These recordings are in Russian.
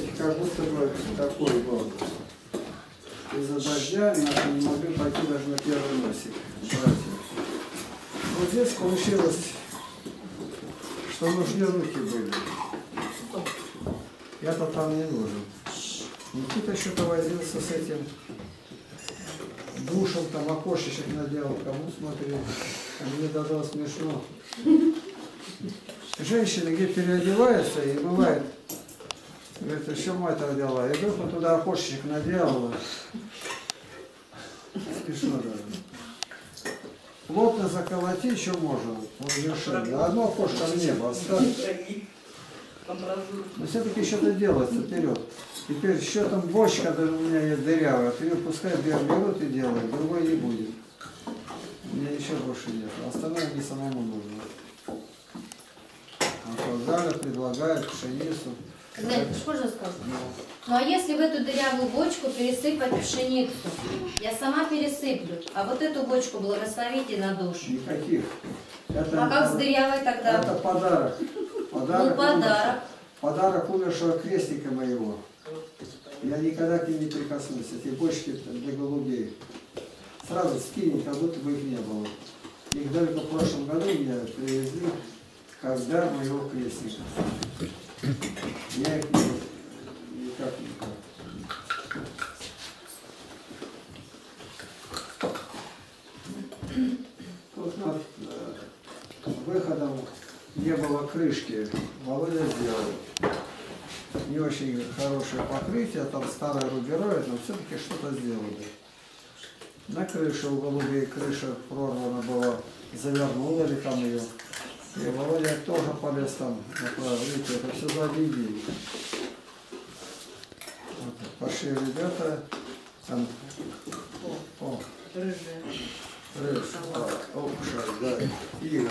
день как будто бы такой был. Из-за дождя наши не могли пойти даже на первый носик. Братья. Вот здесь получилось, что нужны руки были. Я-то там не нужен. Никита что-то возился с этим душем, там окошечек наделал, кому смотрели. А мне даже смешно. Женщины где переодеваются, и бывает, говорит, еще мать родила, вдруг он туда окошечек наделала. Смешно даже. Плотно заколоти еще можно, вот завершение. А одно окошко в небо оставь. Но все-таки что-то делается вперед. Теперь еще там бочка даже у меня есть дырявая, ты ее пускай берут и делают, другой не будет. У меня еще больше нет. Остальное мне самому нужно. А предлагает пшеницу. Знаете, можно сказать? Ну а если в эту дырявую бочку пересыпать пшеницу? Я сама пересыплю. А вот эту бочку благословите на душу. Никаких. Это, А как с дырявой тогда? это подарок. Подарок, Ну, подарок. Подарок умершего крестника моего. Я никогда к ним не прикоснусь. Эти бочки для голубей. Сразу скинь, как будто бы их не было. Их только в прошлом году мне привезли как дар моего крестника. Я их над э, выходом не было крышки. Володя сделал. Не очень хорошее покрытие, там старое рубероид, но все-таки что-то сделали. На крыше у голубей крыша прорвана была, завернула ли там ее. И Володя тоже полез там, направил. Видите, это все за день. Вот, пошли ребята, там, о, Рыж, а, о, шар, да, Игорь,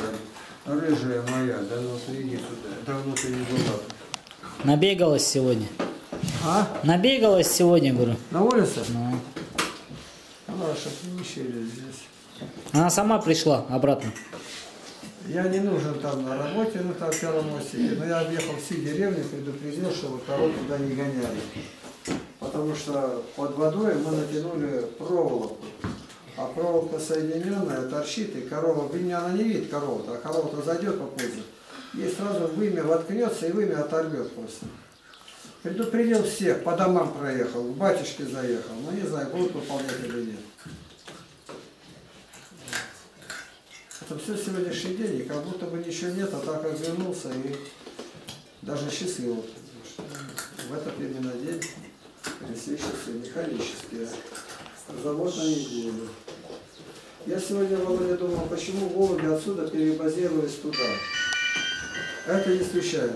рыжая моя, давно ты иди туда, давно ты не была. Набегалась сегодня. А? Набегалась сегодня, говорю. На улице? Ну, Она чтоб не здесь. Она сама пришла обратно. Я не нужен там на работе, в первом мостике, но я объехал все деревни, предупредил, чтобы коров туда не гоняли. Потому что под водой мы натянули проволоку. А проволока соединенная, торчит, и корова, вы не, она не видит корову, а корова-то зайдет попозже. И сразу вымя воткнется, и вымя оторвет просто. Предупредил всех, по домам проехал, к батюшке заехал. Ну не знаю, будут выполнять или нет. Это все сегодняшний день, и как будто бы ничего нет, а так оглянулся и даже что В этот именно день часы механические. Завод на неделю. Я сегодня, Володя, думал, почему голуби отсюда перебазировались туда. Это не случайно.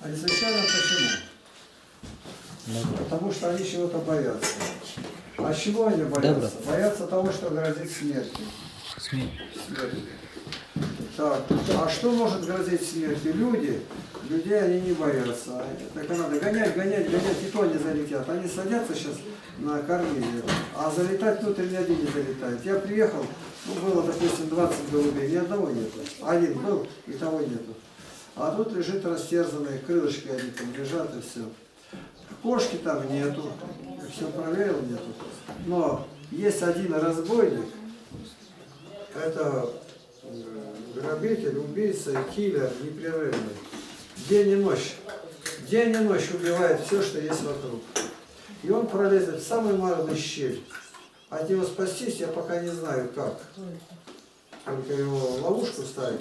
А не случайно почему? Потому что они чего-то боятся. А чего они боятся? Боятся того, что грозит смертью. Смерть. Смертью. Так, а что может грозить смертью? Люди, людей они не боятся. Так надо гонять, гонять, гонять, и то они залетят. Они садятся сейчас на кормиле, а залетать внутрь ни один не залетает. Я приехал, ну было, допустим, 20 голубей, ни одного нету. Один был, и того нету. А тут лежит растерзанные, крылышки они там лежат и все. Кошки там нету, все проверил, нету. Но есть один разбойник, это э, грабитель, убийца и киллер непрерывный. День и ночь. День и ночь убивает все, что есть вокруг. И он пролезет в самую малую щель. От него спастись я пока не знаю как. Только его ловушку ставить.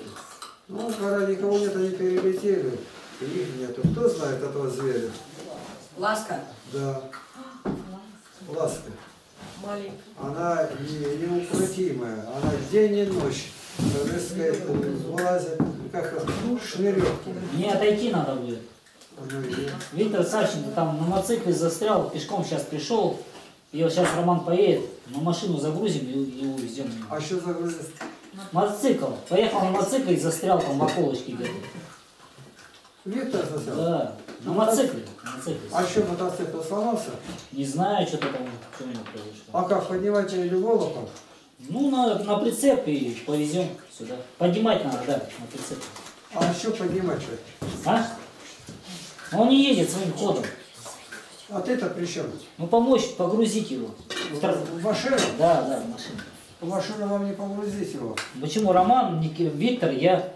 Ну, пока никого нет, они перелетели. И их нету. Кто знает этого зверя? Ласка. Да. Ласка. Маленькая. Она не- неукротимая, она день и ночь рыскает, вылазит, как шнырек. Мне отойти надо будет. Виктор Савченко там на мотоцикле застрял, пешком сейчас пришел. И вот сейчас Роман поедет, на машину загрузим и, и увезем. А что за грузит? Мотоцикл. Поехал на мотоцикле и застрял там в околочке где-то. Виктор засел? Да, на мотоцикле. на мотоцикле. А что, мотоцикл сломался? Не знаю, что-то там что-нибудь произошло. А как, поднимать или волоком? Ну, на, на прицеп и повезем сюда. Поднимать надо, да, на прицеп. А что поднимать? -то? А? А Он не едет своим ходом. А ты-то при чем? Ну помочь погрузить его. В В машину? Да, да, в машину. В машину вам не погрузить его. Почему Роман, Виктор, я,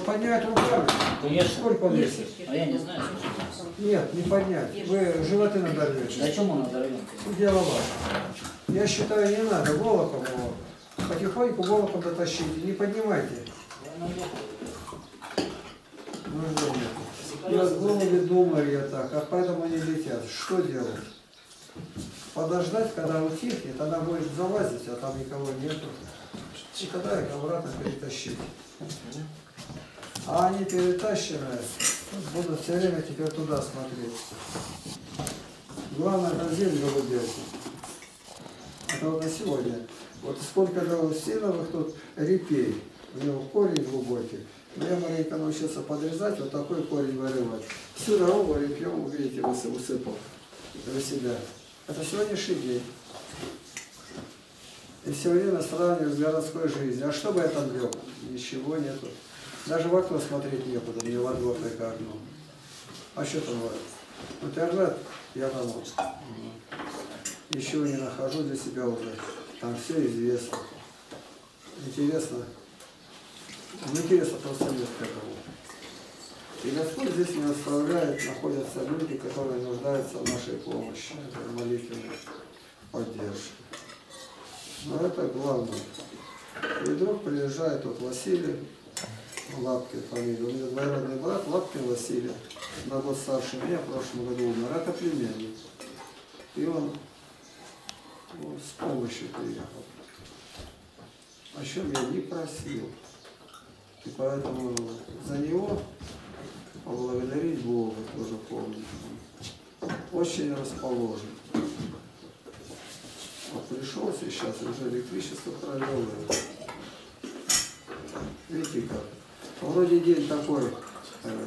поднять руками. конечно. Сколько он весит? А я не знаю. Нет, не поднять. Вы животы надорвете. Зачем он надорвем? Дело ваше. Я считаю, не надо волоком его. Потихоньку волоком дотащите. Не поднимайте. Нужды нет. Я в голове думаю я так, а поэтому они летят. Что делать? Подождать, когда утихнет, она будет залазить, а там никого нету. И тогда их обратно перетащить. А они перетащенные будут все время теперь туда смотреть. Главное на землю выделать. Это вот на сегодня. Вот сколько дал Синовых тут репей. У него корень глубокий. Но я маленько научился подрезать, вот такой корень вырывать. Всю дорогу репьем, видите, усыпал для себя. Это сегодняшний день. И все время сравниваю с городской жизнью. А что бы я там делал? Ничего нету. Даже в окно смотреть некуда, мне во двор только окно. А что там бывает? Интернет, я домой. Ничего не нахожу для себя уже. Там все известно. Интересно. Ну, интересно просто нет этому. И Господь здесь не оставляет, находятся люди, которые нуждаются в нашей помощи, в молитвенной поддержке. Но это главное. И вдруг приезжает вот Василий, Лапкин фамилия, у меня двоюродный брат Лапкин Василий, на год старше меня, в прошлом году умер, это племянник. И он ну, с помощью приехал. О чем я не просил. И поэтому за него поблагодарить Бога тоже помню. Очень расположен. Вот пришел сейчас, уже электричество провел. Видите как? Вроде день такой, э,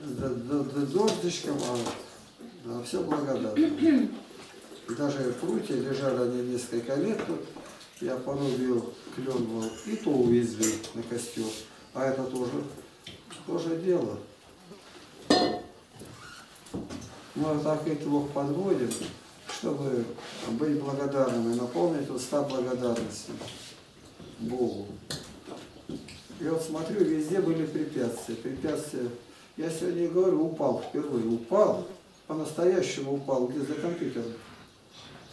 дождичком, а, а все благодатно. И даже прутья лежали они несколько лет тут. Я порубил клен был, и то увезли на костер. А это тоже, тоже дело. Мы так и итог подводим, чтобы быть благодарными, наполнить уста благодарности Богу. И вот смотрю, везде были препятствия. Препятствия. Я сегодня говорю, упал впервые. Упал, по-настоящему упал, где за компьютером.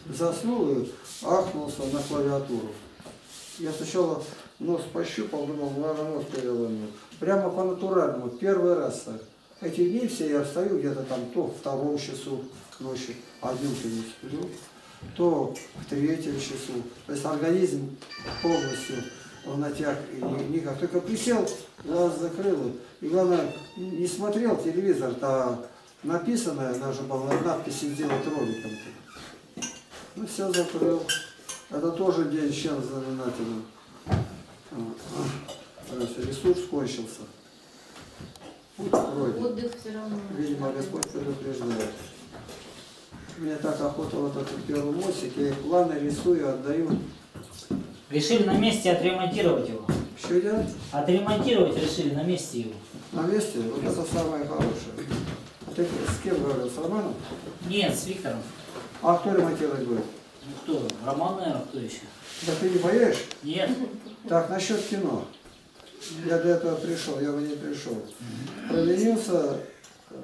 Заснул и ахнулся на клавиатуру. Я сначала нос пощупал, думал, ладно, нос переломил. Прямо по-натуральному, первый раз так. Эти дни все я встаю где-то там то в втором часу ночи, один-то не сплю, то в третьем часу. То есть организм полностью в натяг и ни- никак. Только присел, глаз закрыл. И главное, не смотрел телевизор, а написанное, даже была надпись сделать роликом-то. Ну все закрыл. Это тоже день чем знаменательным. То есть ресурс кончился. Путь пройден. Отдых все равно. Видимо, Господь предупреждает. Мне так охота вот этот первый мостик, я их планы рисую, отдаю. Решили на месте отремонтировать его. Что делать? Отремонтировать решили на месте его. На месте? Вот это самое хорошее. А Ты с кем говорил? С Романом? Нет, с Виктором. А кто ремонтировать будет? Ну кто? Роман, наверное, кто еще? Да ты не поедешь? Нет. Так, насчет кино. Я до этого пришел, я бы не пришел. Провинился э,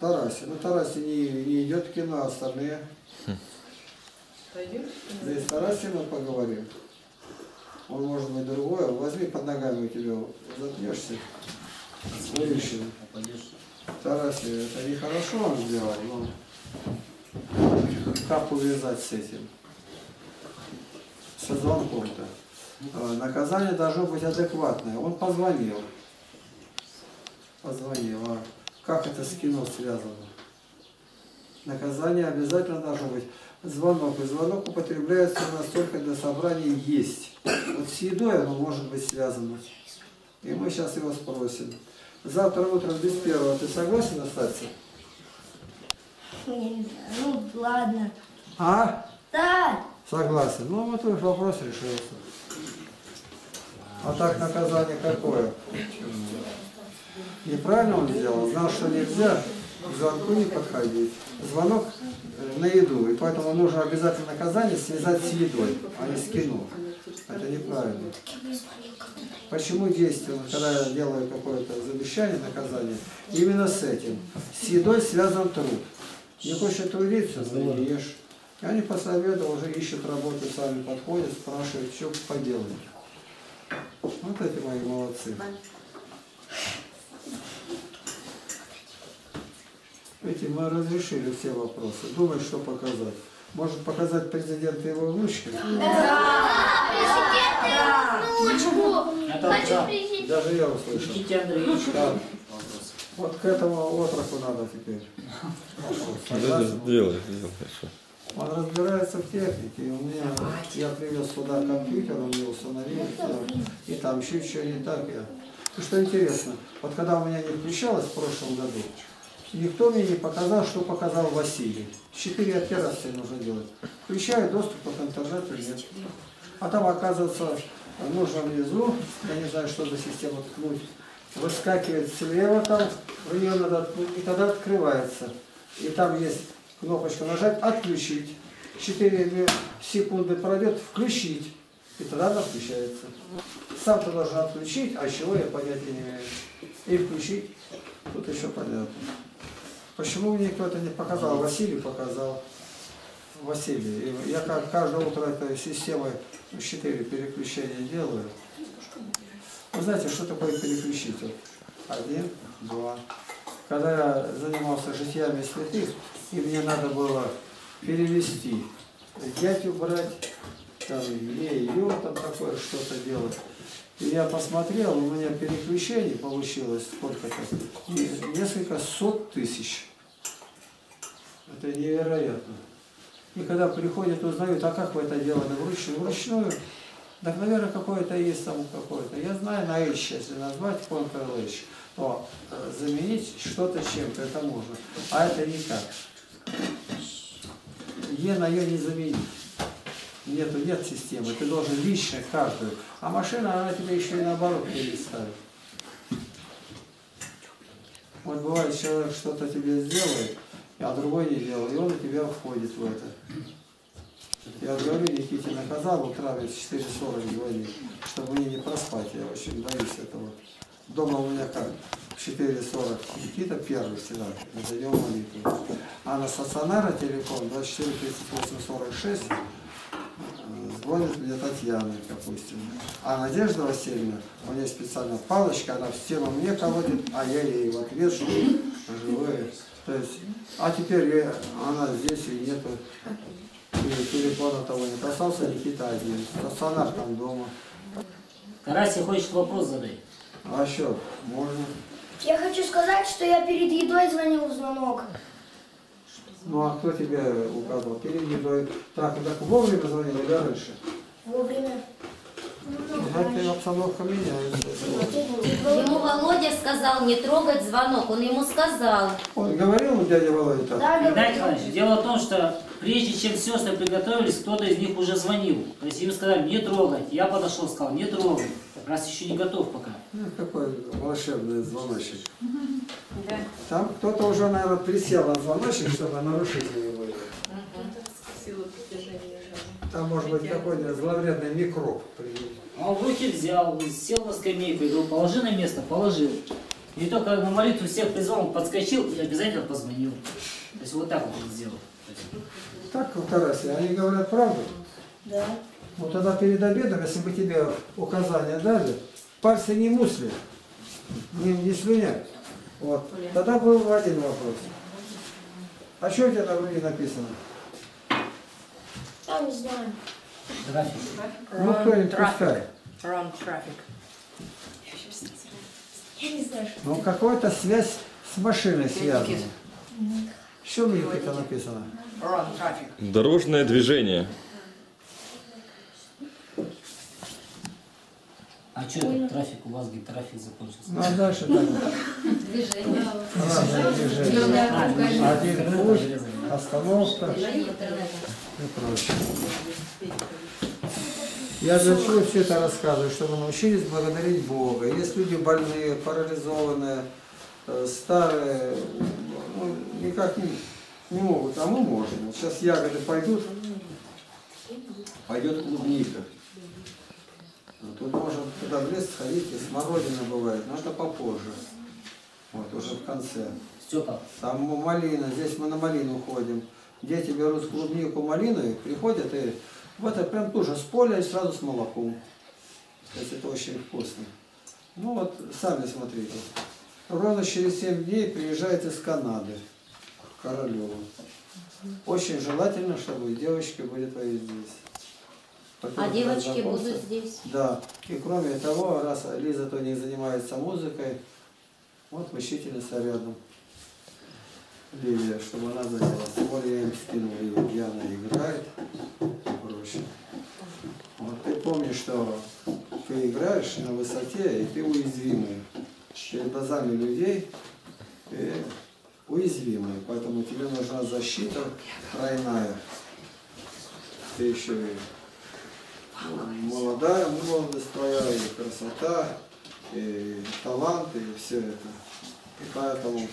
Тарасе. Ну, Тарасе не, не идет в кино, а остальные. Пойдем? Здесь с Тарасе мы поговорим. Он может быть другой. Возьми под ногами у тебя, заткнешься. Следующий. Тарасе, это нехорошо он сделал, но как увязать с этим? Со звонком-то. Э, Наказание должно быть адекватное. Он позвонил. Позвонил. А как это с кино связано? Наказание обязательно должно быть. Звонок. И звонок употребляется у нас для собрания есть. Вот с едой оно может быть связано. И мы сейчас его спросим. Завтра утром без первого ты согласен остаться? Ну, ладно. А? Да. Согласен. Ну вот твой вопрос решился. А так наказание какое? Неправильно он сделал, знал, что нельзя к звонку не подходить. Звонок на еду, и поэтому нужно обязательно наказание связать с едой, а не с кино. Это неправильно. Почему действие, когда я делаю какое-то замещание, наказание, именно с этим. С едой связан труд. Не хочешь трудиться, ну не ешь. И они посоветовали, уже ищут работу, сами подходят, спрашивают, что поделать. Вот эти мои молодцы. Видите, мы разрешили все вопросы. Думай, что показать. Может показать президента и его внучки? Внучку. Это да. президент. Даже я услышал. Да. Вот к этому отроку надо теперь. Да, да? Делай, делай, хорошо. Он разбирается в технике. И у меня, я привез сюда компьютер, он мне установил, всё. и там еще что не так. Я. И что интересно, вот когда у меня не включалось в прошлом году, никто мне не показал, что показал Василий. Четыре операции нужно делать. Включаю, доступа к интернету нет. А там, оказывается, нужно внизу, я не знаю, что за систему ткнуть, выскакивает слева там, в нее надо ткнуть, и тогда открывается. И там есть кнопочку нажать «Отключить». 4 секунды пройдет «Включить». И тогда она включается. Сам ты должен отключить, а чего я понятия не имею. И включить. Тут еще понятно. Почему мне кто-то не показал? Василий показал. Василий. Я каждое утро этой системой 4 переключения делаю. Вы знаете, что такое переключить? Вот Один, два. Когда я занимался житиями святых, и мне надо было перевести, дядю брать, там, ее, там такое что-то делать. И я посмотрел, у меня переключений получилось сколько-то, не- несколько сот тысяч. Это невероятно. И когда приходят, узнают, а как вы это делали вручную? Вручную, так, наверное, какое-то есть там какое-то. Я знаю на H, если назвать Ctrl-H, то э, заменить что-то чем-то, это можно. А это никак. Е на Е не заменить. Нету, нет системы. Ты должен лично каждую. А машина, она тебе еще и наоборот переставит. Вот бывает, человек что-то тебе сделает, а другой не делал, и он у тебя входит в это. Я говорю, Никите наказал утра ведь в 4.40 звонит, чтобы мне не проспать, я очень боюсь этого. Дома у меня как? В 4.40 Никита первый всегда, зайдем молитву. А на стационара телефон 24 38 46 звонит мне Татьяна, допустим. А Надежда Васильевна, у нее специально палочка, она в стену мне колотит, а я ей в ответ, что живые. То есть, а теперь я- она здесь и нету. И телефона того не касался, Никита один. Стационар там дома. Тарасе хочет вопрос задать. А что, можно? Я хочу сказать, что я перед едой звонил в звонок. Ну а кто тебе указывал? Перед едой. Так, так вовремя звонил или раньше? Вовремя. Знаете, обстановка меняется. Ему Володя сказал не трогать звонок. Он ему сказал. Он говорил дядя Володя так? Да, говорю. Николаевич, дело в том, что прежде чем сестры приготовились, кто-то из них уже звонил. То есть им сказали не трогать. Я подошел, сказал не трогать. Раз еще не готов пока. Ну, какой волшебный звоночек. Там кто-то уже, наверное, присел на звоночек, чтобы нарушить его. Там может быть какой-то зловредный микроб. приедет. Он в руки взял, сел на скамейку и говорил, положи на место, положил. И только на молитву всех призвал, он подскочил и обязательно позвонил. То есть вот так вот он сделал. Так, Тарасе, они говорят правду? Да. Вот тогда перед обедом, если бы тебе указания дали, пальцы не мусли, не, не слюнять. Вот. Тогда был бы один вопрос. А что у тебя на груди написано? Я не знаю. Трафик. Ну, кто-нибудь пускай. Wrong traffic. Я не знаю. что- Ну, какая-то связь с машиной связана. Что мне это написано? Wrong traffic. Дорожное движение. А что это трафик у вас, где трафик закончился? Ну, а дальше там Движение. разные движения. Один путь, остановка Движение и прочее. Я для чего все это рассказываю? Чтобы научились благодарить Бога. Есть люди больные, парализованные, э, старые, ну, никак не, не могут, а мы можем. Вот сейчас ягоды пойдут, пойдет клубника. Ну, Тут можно туда в лес сходить, и смородина бывает, но это попозже. Вот, уже в конце. Степа, Там малина, здесь мы на малину ходим. Дети берут клубнику, малину и приходят, и вот это прям тоже с поля и сразу с молоком. То есть это очень вкусно. Ну вот, сами смотрите. Ровно через 7 дней приезжает из Канады Королева. Очень желательно, чтобы девочки были твои здесь. А девочки познакомься. будут здесь. Да. И кроме того, раз Лиза то не занимается музыкой, вот учительница рядом. Лилия, чтобы она занялась. Более я им скинул где она играет и прочее. Вот ты помнишь, что ты играешь на высоте, и ты уязвимый. Перед глазами людей ты уязвимый, поэтому тебе нужна защита тройная. Ты еще и молодая молодость твоя, и красота, и талант, и все это. И поэтому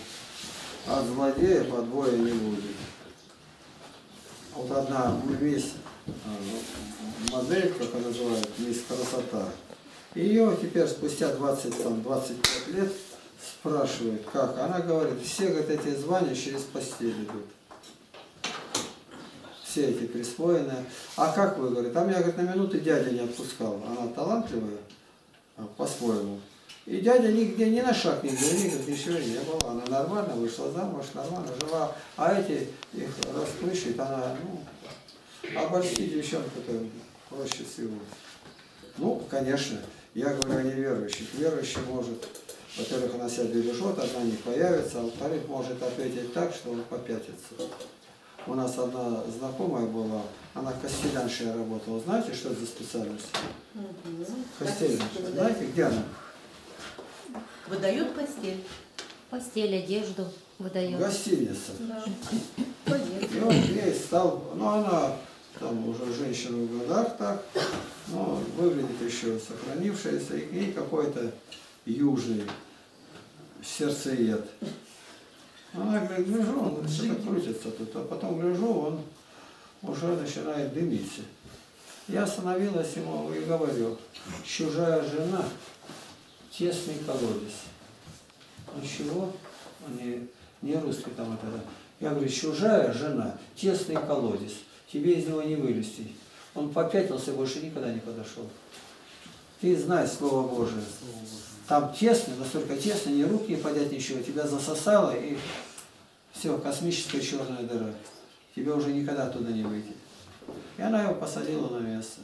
от злодея подбоя не будет. Вот одна мисс, а, модель, как она называют, мисс красота. Ее теперь спустя 20, там, 25 лет спрашивают, как. Она говорит, все говорит, эти звания через постель идут все эти присвоенные. А как вы, говорит, а меня, говорит, на минуты дядя не отпускал. Она талантливая, а, по-своему. И дядя нигде, ни на шаг не говорит, говорит, ничего не было. Она нормально вышла замуж, нормально жила. А эти их расплющит, она, ну, обольстить девчонку-то проще всего. Ну, конечно, я говорю о неверующих. Верующий может, во-первых, она себя бережет, одна не появится, а во-вторых, может ответить так, что он попятится. У нас одна знакомая была, она костеляншей работала. Знаете, что это за специальность? Костелянша. Знаете, где она? Выдают постель. Постель, одежду выдает. Гостиница. Да. И он ей стал, ну она там уже женщина в годах так, но выглядит еще сохранившаяся, и какой-то южный сердцеед. Она говорит, гляжу, он что-то крутится тут, а потом гляжу, он уже начинает дымиться. Я остановилась ему и говорю, чужая жена, тесный колодец. Он чего? Он не, не русский там это. Я говорю, чужая жена, тесный колодец, тебе из него не вылезти. Он попятился, больше никогда не подошел. Ты знай Слово Божие. Там тесно, настолько тесно, ни рук не подать, ничего. Тебя засосало, и все, космическая черная дыра. Тебе уже никогда туда не выйти. И она его посадила на место.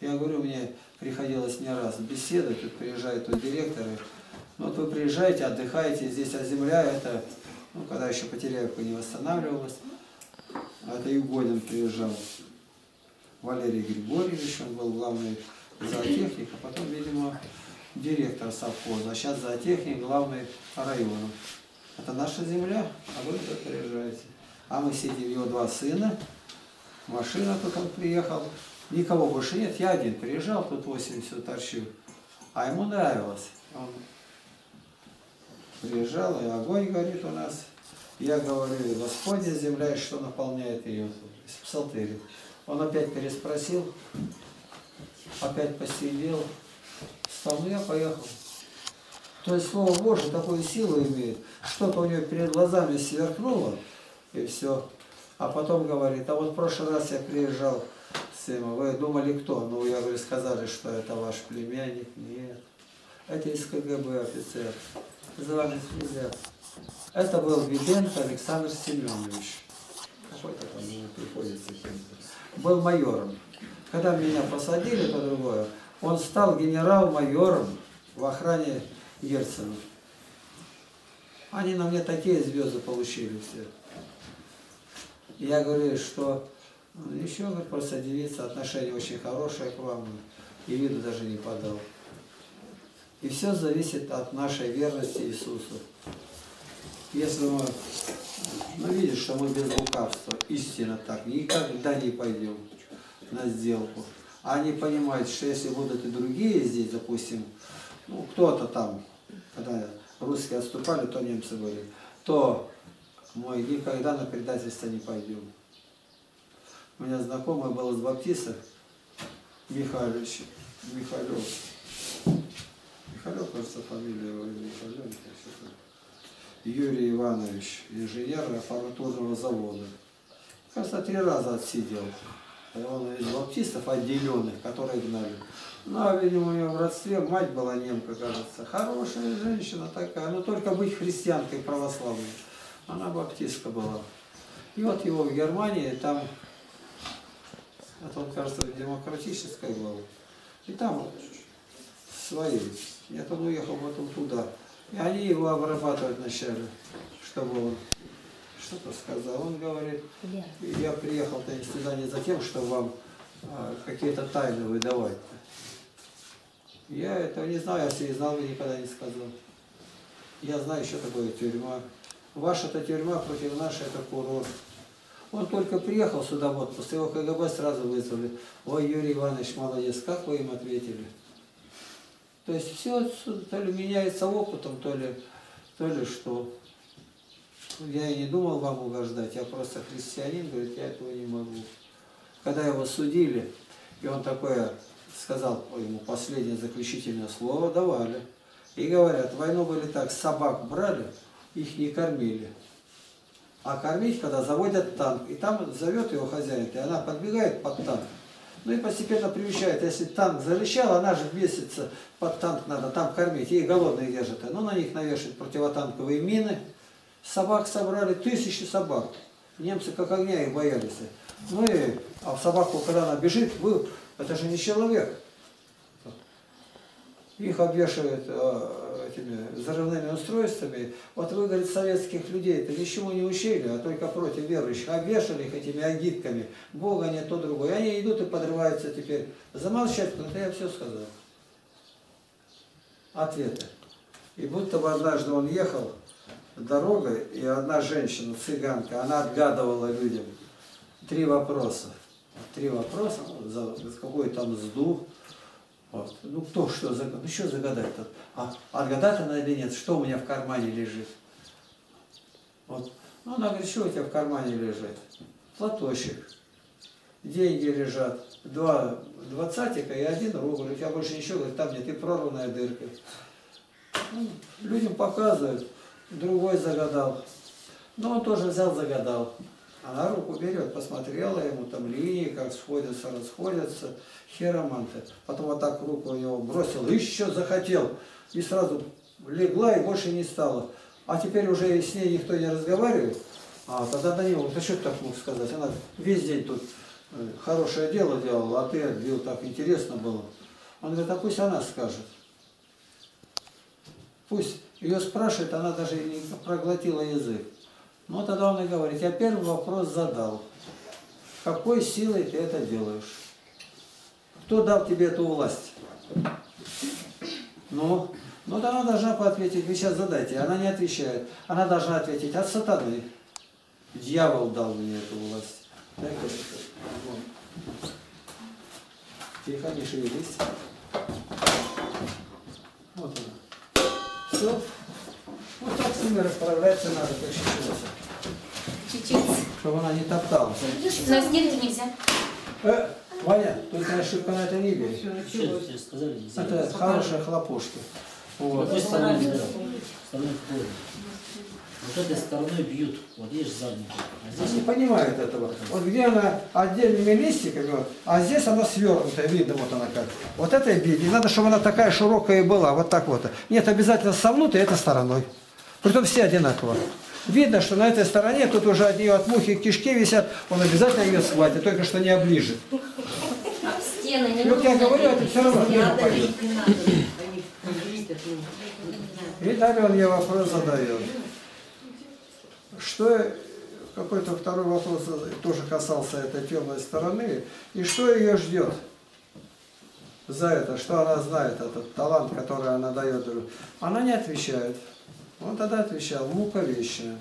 Я говорю, мне приходилось не раз беседовать, тут приезжают тут директоры. Ну вот вы приезжаете, отдыхаете, здесь, а земля это, ну когда еще Потеряевка не восстанавливалась, а это Югонин приезжал. Валерий Григорьевич, он был главный зоотехник, а потом, видимо, директор совхоза, а сейчас зоотехник, главный района. Это наша земля, а вы тут приезжаете. А мы сидим, его два сына, машина тут он приехал, никого больше нет, я один приезжал, тут 80 торчу, а ему нравилось. Он приезжал, и огонь горит у нас. Я говорю, Господня земля, и что наполняет ее? Из. Он опять переспросил, опять посидел, встал, ну я поехал. То есть Слово Божие такую силу имеет, что-то у него перед глазами сверкнуло, и все. А потом говорит, а вот в прошлый раз я приезжал с этим, вы думали кто? Ну, я говорю, сказали, что это ваш племянник. Нет. Это из КГБ офицер. Звали следят. Это был Виденко Александр Семенович. Какой-то там приходится. Был майором. Когда меня посадили, то другое, он стал генерал-майором в охране Ельцина. Они на мне такие звезды получили все. Я говорю, что еще, говорит, просто девица, отношение очень хорошее к вам, и виду даже не подал. И все зависит от нашей верности Иисусу. Если мы, ну, видишь, что мы без лукавства, истинно так, никогда не пойдем. На сделку. А они понимают, что если будут и другие здесь, допустим, ну, кто-то там, когда русские отступали, то немцы были, то мы никогда на предательство не пойдем. У меня знакомый был из баптистов, Михайлович, Михайлов. Михайлов, кажется, фамилия его, что-то. Юрий Иванович, инженер аппаратурного завода. Кажется, три раза отсидел. Он из баптистов отделенных, которые гнали. Ну, а, видимо, у него в родстве мать была немка, кажется. Хорошая женщина такая, но только быть христианкой православной. Она баптистка была. И вот его в Германии, там, это он, кажется, демократической был. И там свои. Нет, он уехал потом туда. И они его обрабатывать начали, чтобы он что-то сказал. Он говорит, я приехал-то сюда не за тем, чтобы вам а, какие-то тайны выдавать. Я этого не знаю, если и знал, бы никогда не сказал. Я знаю, что такое тюрьма. Ваша-то тюрьма против нашей это курорт. Он только приехал сюда в отпуск, его КГБ сразу вызвали. Ой, Юрий Иванович, молодец, как вы им ответили? То есть все то ли меняется опытом, то ли, то ли что. Я и не думал вам угождать, я просто христианин, говорит, я этого не могу. Когда его судили, и он такое сказал ему последнее заключительное слово, давали. И говорят, войну были так, собак брали, их не кормили. А кормить, когда заводят танк, и там зовет его хозяин, и она подбегает под танк. Ну и постепенно приучает, если танк залещал, она же бесится, под танк надо, там кормить, ей голодные держат. Ну на них навешивают противотанковые мины, собак собрали, тысячи собак. Немцы как огня их боялись. Ну и, а собаку, когда она бежит, вы, это же не человек. Их обвешивают э, этими взрывными устройствами. Вот вы, говорит, советских людей это ничему не учили, а только против верующих. Обвешали их этими агитками. Бога нет, то другое. Они идут и подрываются теперь. Замолчать, ну, это я все сказал. Ответы. И будто бы однажды он ехал дорогой, и одна женщина, цыганка, она отгадывала людям три вопроса. Три вопроса, за какой там сду, вот. Ну кто что загадать? Ну что загадать-то? А отгадать она или нет? Что у меня в кармане лежит? Вот. Ну она говорит, что у тебя в кармане лежит? Платочек. Деньги лежат. Два двадцатика и один рубль. У тебя больше ничего, говорит, там нет, и прорванная дырка. Ну, людям показывают. Другой загадал. Но он тоже взял, загадал. Она руку берет, посмотрела ему, там линии, как сходятся, расходятся, хироманты. Потом вот так руку у него бросила, еще захотел. И сразу легла и больше не стала. А теперь уже с ней никто не разговаривает. А тогда на него, ты что ты так мог сказать? Она весь день тут э, хорошее дело делала, а ты отбил, так интересно было. Он говорит, а пусть она скажет. Пусть ее спрашивает, она даже не проглотила язык. Ну, тогда он и говорит, я первый вопрос задал. Какой силой ты это делаешь? Кто дал тебе эту власть? Ну, ну, она должна поответить, вы сейчас задайте. Она не отвечает. Она должна ответить, от сатаны. Дьявол дал мне эту власть. Дай Тихо, не шевелись. Вот она. Все. Вот так с ними расправляться надо, как чечевица. Чуть-чуть. Чтобы она не топталась. На снег нельзя. Э, Ваня, только ошибка на это не сказали? нельзя? Это хорошие хлопушки. Вот. Да? Вот этой стороной бьют. Вот видишь задний. А Они здесь не понимают этого. Вот где она отдельными листиками, вот, а здесь она свернутая, видно вот она как. Вот это и бить. Не надо, чтобы она такая широкая и была, вот так вот. Нет, обязательно совнутой этой стороной. Притом все одинаково. Видно, что на этой стороне, тут уже от нее от мухи кишки висят, он обязательно ее схватит, только что не оближет. Стены не И вот я говорю, это все равно небо пойдет. И далее он ей вопрос задает. Что, какой-то второй вопрос тоже касался этой темной стороны, и что ее ждет за это, что она знает, этот талант, который она дает. Она не отвечает. Он тогда отвечал, мука вечная.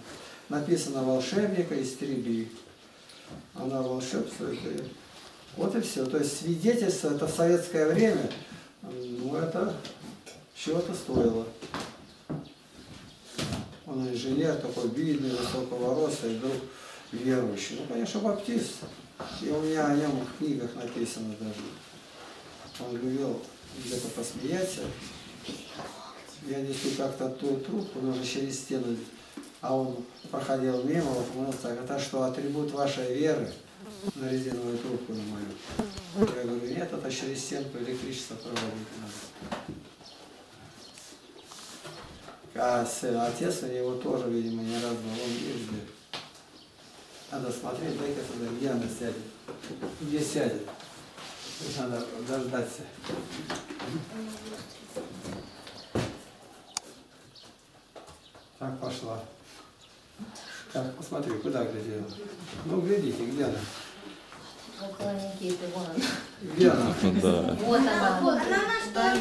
Написано волшебника истреби. Она волшебствует и Вот и все. То есть свидетельство, это в советское время, ну это чего-то стоило. Он инженер такой видный, высокого роста, и вдруг верующий. Ну, конечно, баптист. И у меня о нем в книгах написано даже. Он любил где-то посмеяться. Я несу как-то ту трубку, нужно через стену. А он проходил мимо, он так, это что, атрибут вашей веры на резиновую трубку на мою? Я говорю, нет, это через стенку электричество проводить надо. А сын, отец у него тоже, видимо, не раз был, он ездит. Надо смотреть, дай-ка туда, где она сядет. Где сядет. Надо дождаться. Так, пошла. Так, посмотри, куда глядела. Ну, глядите, где она? Около Никиты, вон она. Где она? Да. Вот она. Она на.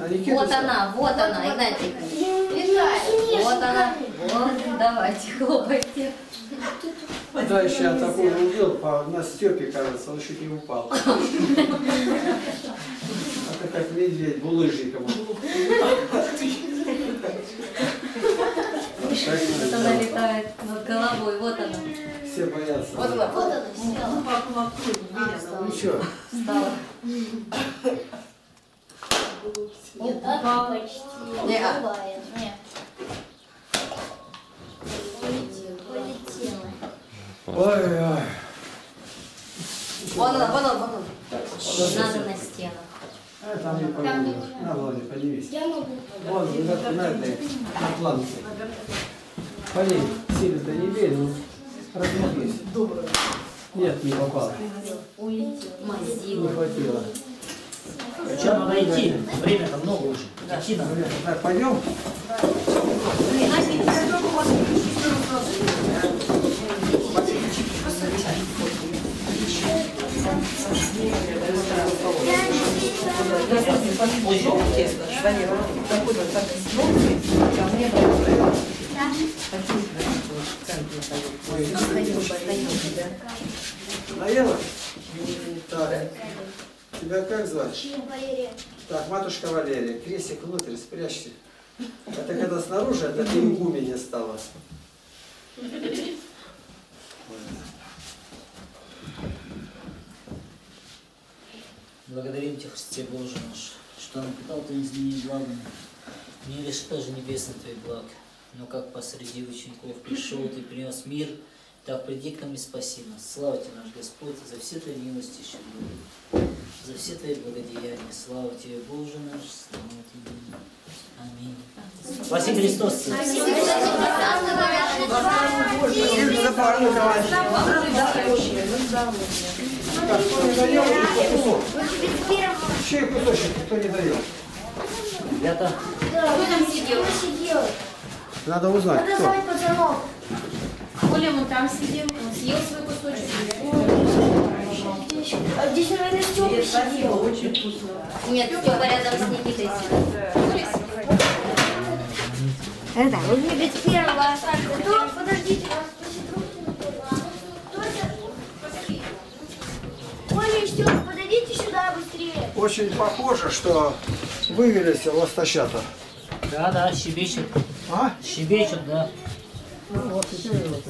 А Никита Вот она, вот она, Игнатий. Летает. Вот она. Вот, давайте, хлопайте. Да, еще я такой увидел, по, на степе, кажется, он чуть не упал. Это как медведь булыжником. Вот она летает над головой, вот она. Все боятся. Вот она. Вот она села. Ну что, Встала. Нет, так почти. Не-а. Бывает. Нет. Полетела. Полетела. ой-ой. Вон она, вон она, вон она. Надо на стену. А там не поднимешь. На, Владя, поднимись. Я могу. Вон, на, на, этой, на планке. Полей, сильно-то не бей, ну, размахнись. Нет, не попал. Не хватило. Причем надо идти. Время-то много уже. Идти надо. Так, пойдем? Позже. Тесно. Да он заходит так снова, а мне нравится. Наела? Так. Тебя как звать? Валерия. Так, матушка Валерия, крестик внутрь спрячьте. Это когда снаружи, это ты игуменя стала. Благодарим Тебя, Христе Боже наш, что напитал Ты изменить благом. Не лишь тоже небесный Твой благ, но как посреди учеников пришел Ты, принес мир, так приди к нам и спаси нас. Слава Тебе, наш Господь, за все Твои милости и щедроты, за все Твои благодеяния. Слава Тебе, Боже наш, слава Тебе. Аминь. Спаси Христос. Чей кусочек, кто не доел? Я-то Кто там сидел? Надо узнать, Надо кто. звать пацанов. Коля вон там сидел, он съел свой кусочек. А здесь, наверное, Степа сидел. Очень вкусно. Нет, Степа рядом с Никитой сидел. Это, вот мне без первого. Кто? Подождите, вас спросит руки Оля и Степа, подойдите сюда быстрее. Очень похоже, что вывелись ласточата. Да, да, щебечет. А? Щебечет, да. Ну вот, и вот.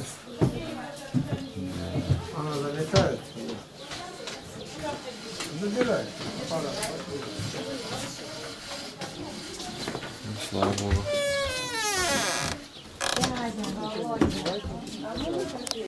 Она залетает. Забирай. Аппарат. Слава Богу.